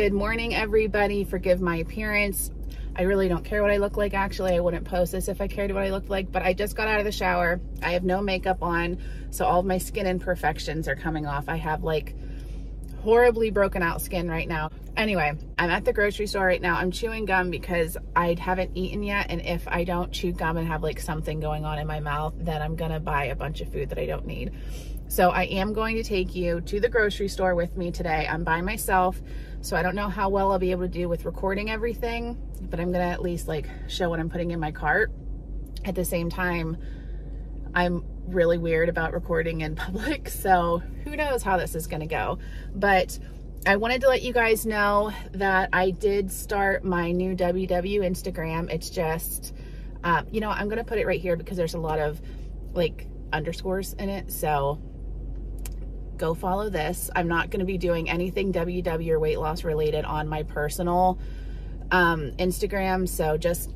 Good morning, everybody. Forgive my appearance. I really don't care what I look like. Actually, I wouldn't post this if I cared what I looked like, but I just got out of the shower. I have no makeup on, so all my skin imperfections are coming off. I have like horribly broken out skin right now. Anyway, I'm at the grocery store right now. I'm chewing gum because I haven't eaten yet. And if I don't chew gum and have like something going on in my mouth, then I'm gonna buy a bunch of food that I don't need. So I am going to take you to the grocery store with me today. I'm by myself, so I don't know how well I'll be able to do with recording everything, but I'm gonna at least like show what I'm putting in my cart. At the same time, I'm really weird about recording in public, so who knows how this is gonna go. But I wanted to let you guys know that I did start my new WW Instagram. It's just, uh, you know, I'm gonna put it right here because there's a lot of like underscores in it, so go follow this. I'm not gonna be doing anything WW or weight loss related on my personal um, Instagram, so just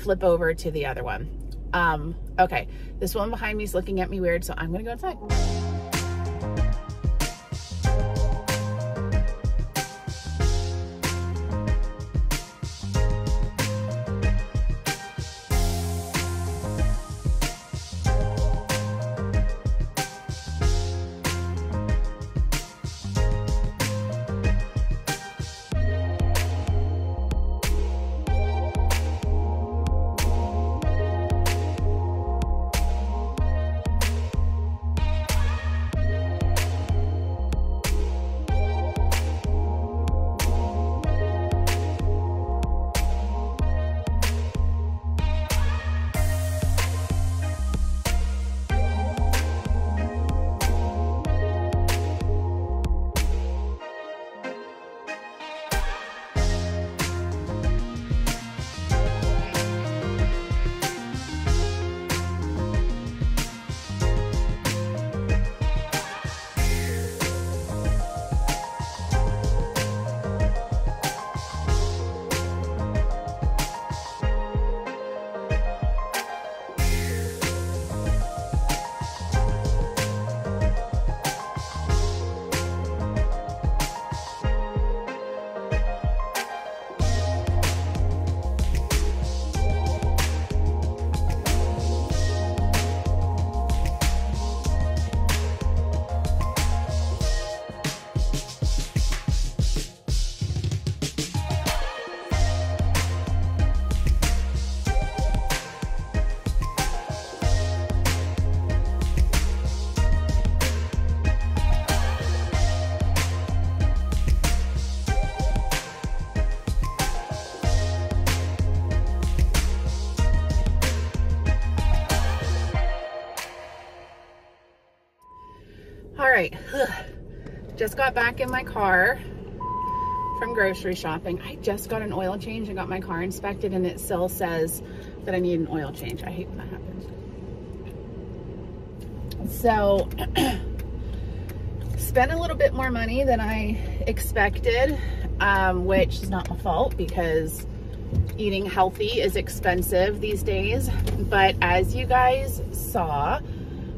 flip over to the other one. Um, okay, this one behind me is looking at me weird, so I'm gonna go inside. All right, just got back in my car from grocery shopping. I just got an oil change and got my car inspected and it still says that I need an oil change. I hate when that happens. So, spent a little bit more money than I expected, um, which is not my fault because eating healthy is expensive these days. But as you guys saw,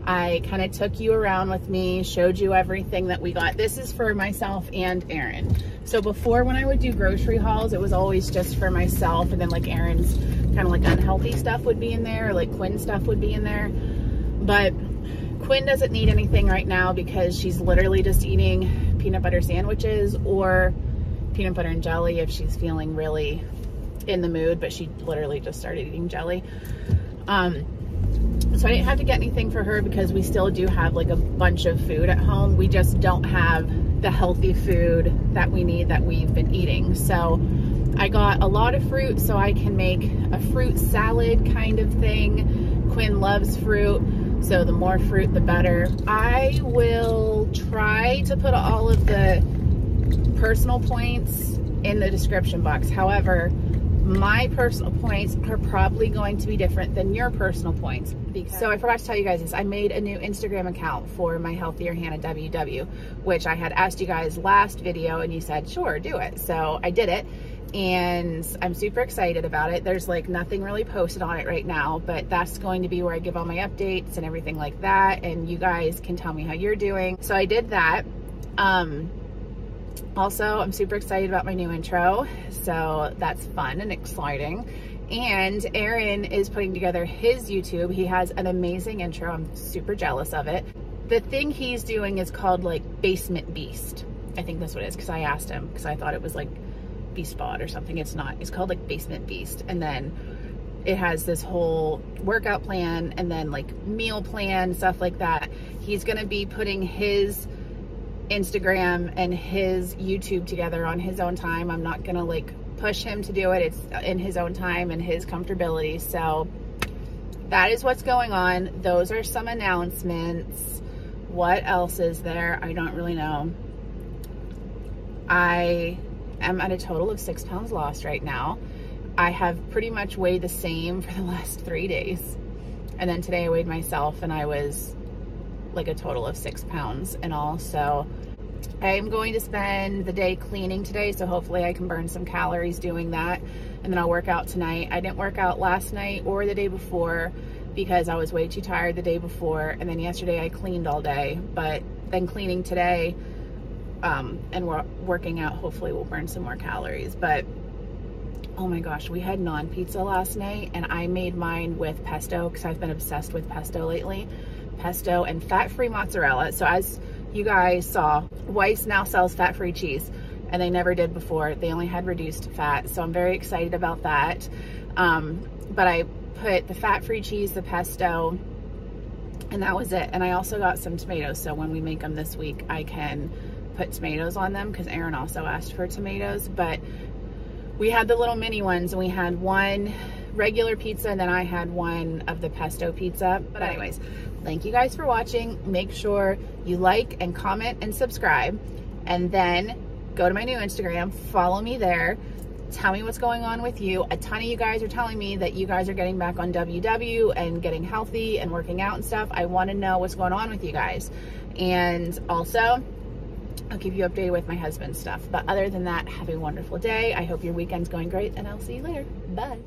I kind of took you around with me, showed you everything that we got. This is for myself and Aaron. So before when I would do grocery hauls, it was always just for myself and then like Aaron's kind of like unhealthy stuff would be in there, or like Quinn stuff would be in there. But Quinn doesn't need anything right now because she's literally just eating peanut butter sandwiches or peanut butter and jelly if she's feeling really in the mood, but she literally just started eating jelly. Um, so I didn't have to get anything for her because we still do have like a bunch of food at home. We just don't have the healthy food that we need that we've been eating. So I got a lot of fruit so I can make a fruit salad kind of thing. Quinn loves fruit, so the more fruit, the better. I will try to put all of the personal points in the description box. However, my personal points are probably going to be different than your personal points. Because, so I forgot to tell you guys this. I made a new Instagram account for my Healthier Hannah WW, which I had asked you guys last video and you said, sure, do it. So I did it and I'm super excited about it. There's like nothing really posted on it right now, but that's going to be where I give all my updates and everything like that. And you guys can tell me how you're doing. So I did that. Um, Also, I'm super excited about my new intro, so that's fun and exciting. And Aaron is putting together his YouTube. He has an amazing intro. I'm super jealous of it. The thing he's doing is called like Basement Beast. I think that's what it is because I asked him because I thought it was like Beast Bod or something. It's not. It's called like Basement Beast. And then it has this whole workout plan and then like meal plan, stuff like that. He's going to be putting his Instagram and his YouTube together on his own time. I'm not gonna like push him to do it. It's in his own time and his comfortability. So that is what's going on. Those are some announcements. What else is there? I don't really know. I am at a total of six pounds lost right now. I have pretty much weighed the same for the last three days. And then today I weighed myself and I was like a total of six pounds and all. So I am going to spend the day cleaning today. So hopefully I can burn some calories doing that. And then I'll work out tonight. I didn't work out last night or the day before because I was way too tired the day before. And then yesterday I cleaned all day, but then cleaning today um, and we're working out hopefully will burn some more calories. But oh my gosh, we had naan-pizza last night and I made mine with pesto because I've been obsessed with pesto lately pesto, and fat-free mozzarella. So as you guys saw, Weis now sells fat-free cheese, and they never did before. They only had reduced fat, so I'm very excited about that. Um, but I put the fat-free cheese, the pesto, and that was it. And I also got some tomatoes, so when we make them this week, I can put tomatoes on them because Aaron also asked for tomatoes. But we had the little mini ones, and we had one regular pizza, and then I had one of the pesto pizza. But anyways, Thank you guys for watching. Make sure you like and comment and subscribe. And then go to my new Instagram, follow me there. Tell me what's going on with you. A ton of you guys are telling me that you guys are getting back on WW and getting healthy and working out and stuff. I want to know what's going on with you guys. And also, I'll keep you updated with my husband's stuff. But other than that, have a wonderful day. I hope your weekend's going great, and I'll see you later. Bye.